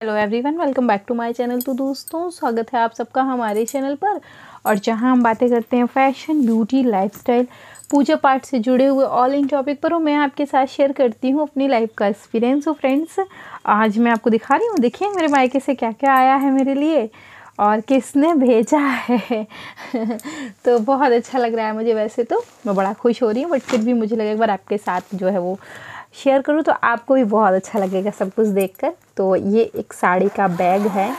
Hello everyone welcome back to my channel तो दोस्तों, स्वागत है आप सबका हमारे चैनल पर। और जहाँ हम बातें करते हैं फ़ैशन ब्यूटी लाइफस्टाइल पूजा पाठ से जुड़े हुए ऑल इन टॉपिक पर, और मैं आपके साथ शेयर करती हूँ अपनी लाइफ का एक्सपीरियंस हो फ्रेंड्स आज मैं आपको दिखा रही हूँ, देखिए मेरे मायके से क्या क्या आया है मेरे लिए, और किसने भेजा है। तो बहुत अच्छा लग रहा है मुझे वैसे तो। मैं बड़ा खुश हो रही हूँ बट फिर भी मुझे लगे एक बार आपके साथ जो है वो शेयर करूँ तो आपको भी बहुत अच्छा लगेगा सब कुछ देखकर। तो ये एक साड़ी का बैग है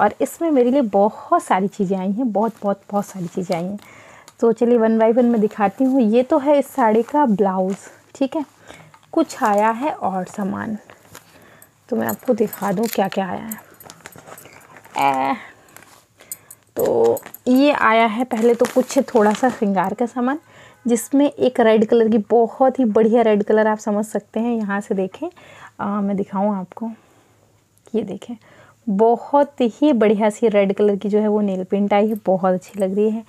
और इसमें मेरे लिए बहुत सारी चीज़ें आई हैं बहुत बहुत बहुत सारी चीज़ें आई हैं। तो चलिए वन बाई वन मैं दिखाती हूँ। ये तो है इस साड़ी का ब्लाउज़ ठीक है? कुछ आया है और सामान। तो मैं आपको दिखा दूँ क्या क्या आया है। ए, तो ये आया है पहले तो कुछ थोड़ा सा श्रृंगार का सामान। जिसमें एक रेड कलर की बहुत ही बढ़िया रेड कलर आप समझ सकते हैं। यहाँ से देखें। आ, मैं दिखाऊँ आपको। ये देखें। बहुत ही बढ़िया सी रेड कलर की जो है वो नेल पेंट आई है। बहुत अच्छी लग रही है।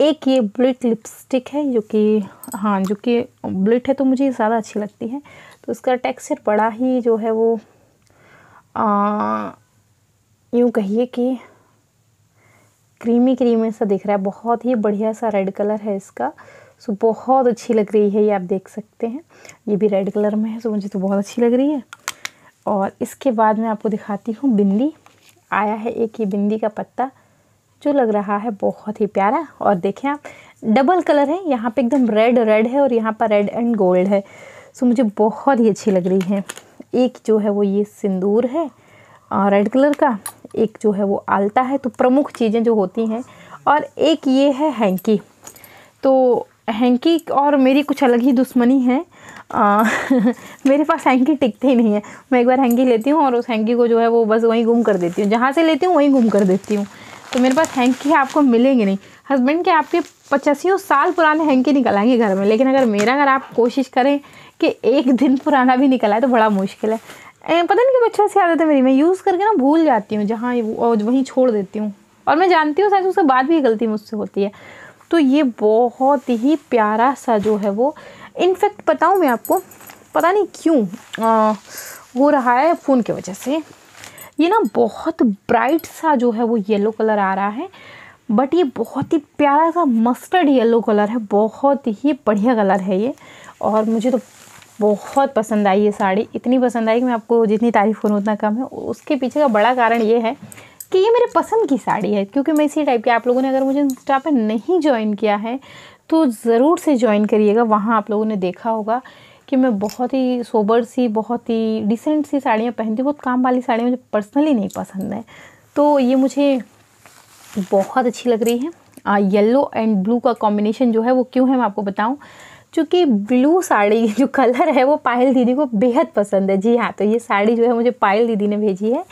एक ये ब्लिट लिपस्टिक है जो कि हाँ जो कि ब्लिट है तो मुझे ज़्यादा अच्छी लगती है। तो उसका टेक्सचर बड़ा ही जो है वो यूँ कहिए कि क्रीमी क्रीमी सा दिख रहा है। बहुत ही बढ़िया सा रेड कलर है इसका। सो बहुत अच्छी लग रही है ये आप देख सकते हैं। ये भी रेड कलर में है, सो मुझे तो बहुत अच्छी लग रही है। और इसके बाद मैं आपको दिखाती हूँ बिंदी। आया है एक ये बिंदी का पत्ता, जो लग रहा है बहुत ही प्यारा। और देखें आप, डबल कलर है, यहाँ पे एकदम रेड रेड है और यहाँ पर रेड एंड गोल्ड है। सो मुझे बहुत ही अच्छी लग रही है। एक जो है वो ये सिंदूर है रेड कलर का। एक जो है वो आलता है तो प्रमुख चीज़ें जो होती हैं। और एक ये है हैंकी। तो हैंकी और मेरी कुछ अलग ही दुश्मनी है। आ, मेरे पास हैंकी टिकते ही नहीं है। मैं एक बार हैंकी लेती हूँ और उस हैंकी को जो है वो बस वहीं गुम कर देती हूँ। जहाँ से लेती हूँ वहीं गुम कर देती हूँ। तो मेरे पास हैंकी आपको मिलेंगे नहीं। हस्बैंड के आपके पचासियों साल पुराने हैंकी निकल आएँगे घर में। लेकिन अगर मेरा अगर आप कोशिश करें कि एक दिन पुराना भी निकल आए तो बड़ा मुश्किल है। पता नहीं कि बच्चा से आदत है मेरी। मैं यूज़ करके ना भूल जाती हूँ। जहाँ वहीं छोड़ देती हूँ। और मैं जानती हूँ शायद उसके बाद भी गलती मुझसे होती है। तो ये बहुत ही प्यारा सा जो है वो इनफैक्ट बताऊँ मैं आपको, पता नहीं क्यों हो रहा है फ़ोन की वजह से। ये ना बहुत ब्राइट सा जो है वो येलो कलर आ रहा है बट ये बहुत ही प्यारा सा मस्टर्ड येलो कलर है, बहुत ही बढ़िया कलर है ये। और मुझे तो बहुत पसंद आई ये साड़ी, इतनी पसंद आई कि मैं आपको जितनी तारीफ़ करूँ उतना कम है। उसके पीछे का बड़ा कारण ये है कि ये मेरे पसंद की साड़ी है क्योंकि मैं इसी टाइप की आप लोगों ने अगर मुझे इंस्टा पे नहीं ज्वाइन किया है तो ज़रूर से ज्वाइन करिएगा वहाँ आप लोगों ने देखा होगा कि मैं बहुत ही सोबर सी बहुत ही डिसेंट सी साड़ियाँ पहनती हूँ बहुत काम वाली साड़ियाँ मुझे पर्सनली नहीं पसंद है। तो ये मुझे बहुत अच्छी लग रही है। आ, येलो एंड ब्लू का कॉम्बिनेशन जो है वो क्यों है मैं आपको बताऊँ? क्योंकि ब्लू साड़ी जो कलर है वो पायल दीदी को बेहद पसंद है। जी हाँ तो ये साड़ी जो है मुझे पायल दीदी ने भेजी है।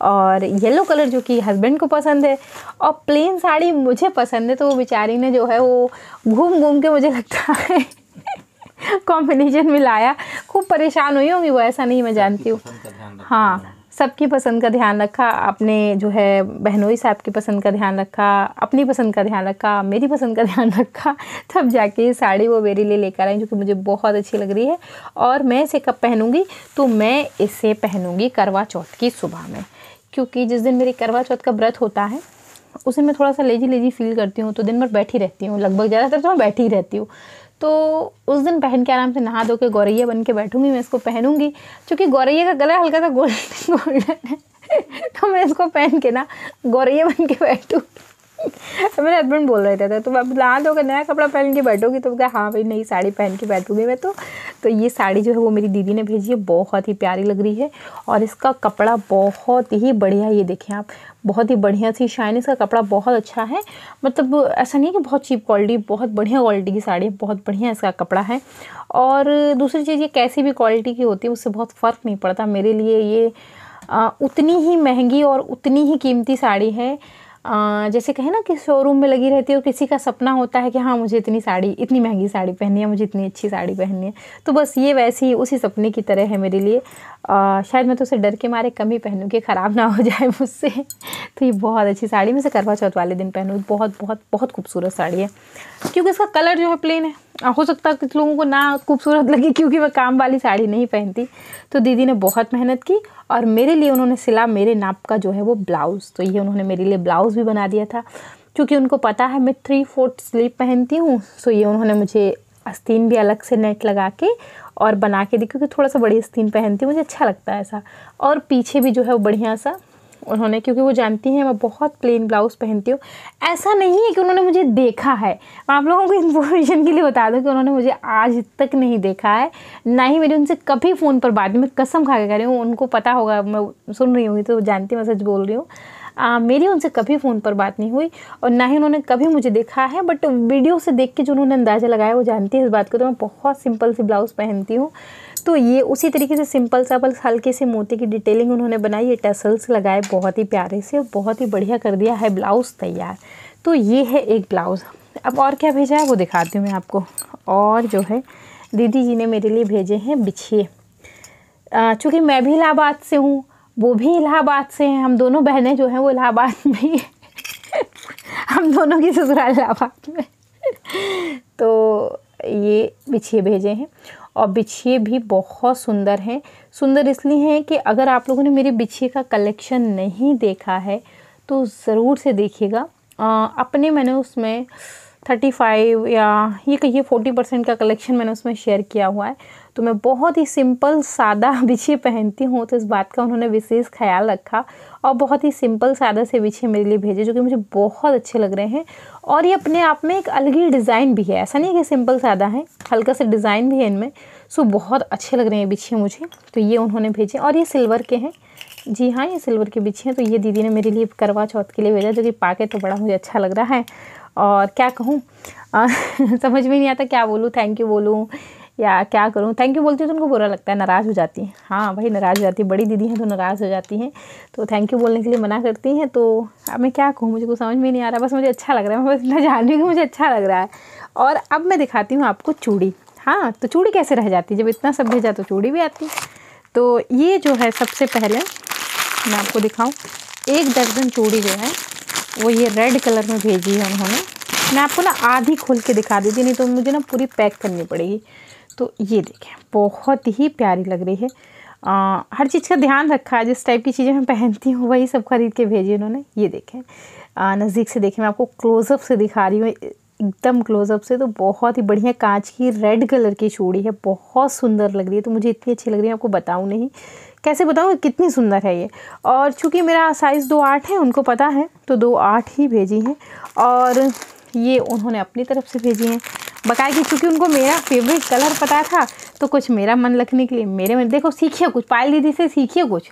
और येलो कलर जो कि हस्बैंड को पसंद है और प्लेन साड़ी मुझे पसंद है तो वो बेचारी ने जो है वो घूम घूम के मुझे लगता है कॉम्बिनेशन में लाया खूब परेशान हुई होंगी वो ऐसा नहीं मैं जानती हूँ। हाँ। सबकी पसंद का ध्यान रखा अपने जो है बहनोई साहब की पसंद का ध्यान रखा, अपनी पसंद का ध्यान रखा, मेरी पसंद का ध्यान रखा, तब जाके साड़ी वो मेरे लिए लेकर आई, जो कि मुझे बहुत अच्छी लग रही है। और मैं इसे कब पहनूँगी? तो मैं इसे पहनूँगी करवा चौथ की सुबह में, क्योंकि जिस दिन मेरी करवा चौथ का व्रत होता है, उस दिन मैं थोड़ा सा लेजी लेजी फील करती हूँ तो दिन भर बैठी रहती हूँ, लगभग ज़्यादातर तो मैं बैठी ही रहती हूँ। तो उस दिन पहन के आराम से नहा धो के गौरैया बन के बैठूँगी, मैं इसको पहनूँगी। चूँकि गौरैया का गला हल्का सा गोल्डन गोल्डन है तो मैं इसको पहन के ना गौरैया बन के बैठूँ तो मेरे हस्बैंड बोल रहे थे तो अब नहा धो नया कपड़ा पहन के बैठोगी तो क्या हाँ भाई, नई साड़ी पहन के बैठूँगी मैं तो। तो ये साड़ी जो है वो मेरी दीदी ने भेजी है, बहुत ही प्यारी लग रही है। और इसका कपड़ा बहुत ही बढ़िया, ये देखें आप, बहुत ही बढ़िया सी शाइन इसका कपड़ा बहुत अच्छा है। मतलब ऐसा नहीं है कि बहुत चीप क्वालिटी बहुत बढ़िया क्वालिटी की साड़ी है बहुत बढ़िया इसका कपड़ा है। और दूसरी चीज़, ये कैसी भी क्वालिटी की होती है, उससे बहुत फ़र्क नहीं पड़ता। मेरे लिए ये उतनी ही महँगी और उतनी ही कीमती साड़ी है। जैसे कहे ना कि शोरूम में लगी रहती है और किसी का सपना होता है कि हाँ मुझे इतनी साड़ी इतनी महँगी साड़ी पहननी है मुझे इतनी अच्छी साड़ी पहननी है। तो बस ये वैसे ही उसी सपने की तरह है मेरे लिए। आ, शायद मैं तो उसे डर के मारे कम ही पहनूँ कि ख़राब ना हो जाए मुझसे। तो ये बहुत अच्छी साड़ी मैं करवा चौथ वाले दिन पहनूँ। बहुत बहुत बहुत खूबसूरत साड़ी है। क्योंकि इसका कलर जो है प्लेन है। हो सकता है कुछ लोगों को ना खूबसूरत लगे, क्योंकि मैं काम वाली साड़ी नहीं पहनती। तो दीदी ने बहुत मेहनत की और मेरे लिए उन्होंने सिला मेरे नाप का जो है वो ब्लाउज़। तो ये उन्होंने मेरे लिए ब्लाउज़ भी बना दिया था। क्योंकि उनको पता है मैं थ्री फोर्थ स्लीव पहनती हूँ सो ये उन्होंने मुझे आस्तीन भी अलग से नेट लगा के और बना के दी, क्योंकि थोड़ा सा बड़ी आस्तीन पहनती हूँ, मुझे अच्छा लगता है ऐसा। और पीछे भी जो है वो बढ़िया सा उन्होंने, क्योंकि वो जानती हैं, मैं बहुत प्लेन ब्लाउज़ पहनती हूँ। ऐसा नहीं है कि उन्होंने मुझे देखा है। मैं आप लोगों को इन्फॉर्मेशन के लिए बता दूँ कि उन्होंने मुझे आज तक नहीं देखा है। ना ही मेरी उनसे कभी फ़ोन पर बात मैं कसम खा के कह रही हूँ, उनको पता होगा, मैं सुन रही हूँ तो जानती मैं सच बोल रही हूँ। आ, मेरी उनसे कभी फ़ोन पर बात नहीं हुई और ना ही उन्होंने कभी मुझे देखा है बट वीडियो से देख के जो उन्होंने अंदाज़ा लगाया वो जानती है इस बात को तो मैं बहुत सिंपल सी ब्लाउज़ पहनती हूँ। तो ये उसी तरीके से सिंपल सा बस हल्के से मोती की डिटेलिंग उन्होंने बनाई ये टसल्स लगाए बहुत ही प्यारे से और बहुत ही बढ़िया कर दिया है ब्लाउज़ तैयार। तो ये है एक ब्लाउज़ अब और क्या भेजा है वो दिखाती हूँ मैं आपको। और जो है दीदी जी ने मेरे लिए भेजे हैं बिछिए। चूँकि मैं भी इलाहाबाद से हूँ वो भी इलाहाबाद से हैं। हम दोनों बहनें जो हैं, वो इलाहाबाद में ही हम दोनों की ससुराल इलाहाबाद में। तो ये बिछिए भेजे हैं। और बिछिए भी बहुत सुंदर हैं। सुंदर इसलिए हैं कि अगर आप लोगों ने मेरे बिछिए का कलेक्शन नहीं देखा है तो ज़रूर से देखिएगा। अपने मैंने उसमें थर्टी फाइव या ये कहिए फोर्टी परसेंट का कलेक्शन मैंने उसमें शेयर किया हुआ है। तो मैं बहुत ही सिंपल, सादा बिछे पहनती हूँ तो इस बात का उन्होंने विशेष ख्याल रखा और बहुत ही सिंपल, सादा से बिछे मेरे लिए भेजे, जो कि मुझे बहुत अच्छे लग रहे हैं। और ये अपने आप में एक अलग ही डिज़ाइन भी है। ऐसा नहीं कि सिंपल, सादा है, हल्का सा डिज़ाइन भी है इनमें। सो, बहुत अच्छे लग रहे हैं बिछे मुझे। तो ये उन्होंने भेजे और ये सिल्वर के हैं। जी हाँ ये सिल्वर के बिछे हैं। तो ये दीदी ने मेरे लिए करवा चौथ के लिए भेजा, जो कि पाके तो बड़ा मुझे अच्छा लग रहा है। और क्या कहूँ? समझ में नहीं आता क्या बोलूँ थैंक यू बोलूँ या क्या करूँ? थैंक यू बोलती हूँ तो उनको बुरा लगता है, नाराज़ हो जाती हैं। हाँ भाई, नाराज़ हो जाती है, बड़ी दीदी हैं तो नाराज़ हो जाती हैं। तो थैंक यू बोलने के लिए मना करती हैं तो अब मैं क्या कहूँ, मुझे कुछ समझ में नहीं आ रहा, बस मुझे अच्छा लग रहा है, मैं बस इतना जान रही मुझे अच्छा लग रहा है। और अब मैं दिखाती हूँ आपको चूड़ी। हाँ तो चूड़ी कैसे रह जाती जब इतना सब भेजा तो चूड़ी भी आती तो ये जो है सबसे पहले मैं आपको दिखाऊँ, एक दर्जन चूड़ी जो है वो ये रेड कलर में भेजी है उन्होंने। मैं आपको ना आधी खोल के दिखा दी थी नहीं तो मुझे ना पूरी पैक करनी पड़ेगी। तो ये देखें बहुत ही प्यारी लग रही है। आ, हर चीज़ का ध्यान रखा है जिस टाइप की चीज़ें मैं पहनती हूँ वही सब खरीद के भेजी उन्होंने। ये देखें नज़दीक से देखें मैं आपको क्लोज़अप से दिखा रही हूँ एकदम क्लोज़अप से। तो बहुत ही बढ़िया कांच की रेड कलर की चूड़ी है बहुत सुंदर लग रही है। तो मुझे इतनी अच्छी लग रही है आपको बताऊँ नहीं। कैसे बताऊँ कितनी सुंदर है ये। और चूँकि मेरा साइज़ दो आठ है उनको पता है तो दो आठ ही भेजी हैं। और ये उन्होंने अपनी तरफ़ से भेजी हैं। बकाया कि चूँकि उनको मेरा फेवरेट कलर पता था तो कुछ मेरा मन रखने के लिए मेरे मन देखो सीखिए कुछ पायल दीदी से सीखिए कुछ।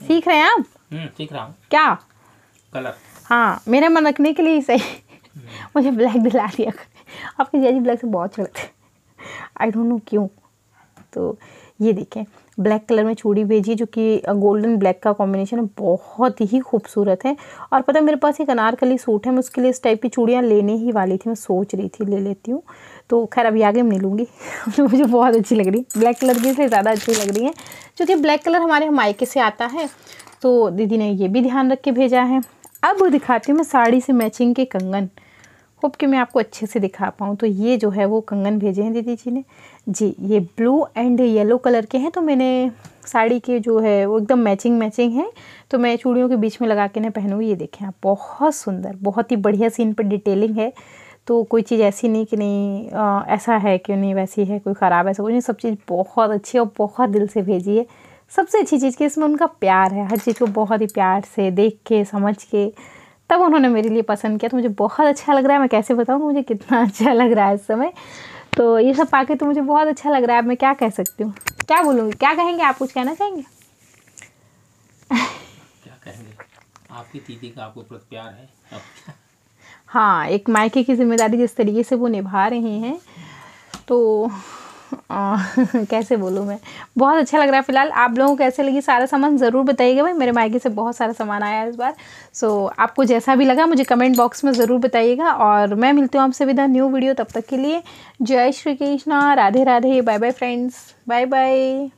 सीख रहे हैं आप? हम्म, सीख रहा हूँ। क्या? कलर हाँ मेरा मन रखने के लिए सही। मुझे ब्लैक दिला दिया। आपके जैजी ब्लैक से बहुत चढ़ते आई डोंट नो क्यों। तो ये देखें ब्लैक कलर में चूड़ी भेजी जो कि गोल्डन ब्लैक का कॉम्बिनेशन बहुत ही खूबसूरत है। और पता है, मेरे पास एक अनारकली सूट है, मैं उसके लिए इस टाइप की चूड़ियाँ लेने ही वाली थी, मैं सोच रही थी ले लेती हूँ। तो खैर, अभी आगे मैं लूँगी। तो मुझे बहुत अच्छी लग रही है ब्लैक कलर की से ज़्यादा अच्छी लग रही है, क्योंकि ब्लैक कलर हमारे मायके से आता है। तो दीदी ने ये भी ध्यान रख के भेजा है। अब दिखाती हूँ मैं साड़ी से मैचिंग के कंगन। होप कि मैं आपको अच्छे से दिखा पाऊँ। तो ये जो है, वो कंगन भेजे हैं दीदी जी ने। जी ये ब्लू एंड येलो कलर के हैं तो मैंने साड़ी के जो है वो एकदम मैचिंग मैचिंग है। तो मैं चूड़ियों के बीच में लगा के ना पहनूँ ये देखें आप बहुत सुंदर बहुत ही बढ़िया सीन पर डिटेलिंग है। तो कोई चीज़ ऐसी नहीं कि नहीं आ, ऐसा है कि नहीं वैसी है कोई ख़राब ऐसा कुछ नहीं सब चीज़ बहुत अच्छी और बहुत दिल से भेजी है। सबसे अच्छी चीज़ कि इसमें उनका प्यार है हर चीज़ को बहुत ही प्यार से देख के समझ के। तब उन्होंने मेरे लिए पसंद किया तो मुझे बहुत अच्छा लग रहा है मैं कैसे बताऊँ मुझे कितना अच्छा लग रहा है इस समय। तो ये सब पाके तो मुझे बहुत अच्छा लग रहा है। अब मैं क्या कह सकती हूँ? क्या बोलूँगी? क्या कहेंगे? आप कुछ कहना चाहेंगे? क्या कहेंगे? आपकी दीदी का आपको प्यार है? हाँ एक मायके की ज़िम्मेदारी जिस तरीके से वो निभा रहे हैं तो कैसे बोलूँ मैं? बहुत अच्छा लग रहा है फ़िलहाल। आप लोगों को कैसे लगी सारा सामान, ज़रूर बताइएगा भाई। मेरे मायके से बहुत सारा सामान आया इस बार। सो आपको जैसा भी लगा, मुझे कमेंट बॉक्स में ज़रूर बताइएगा। और मैं मिलती हूँ आपसे विदा न्यू वीडियो तब तक के लिए जय Shri Krishna. Radhe Radhe bye bye friends bye bye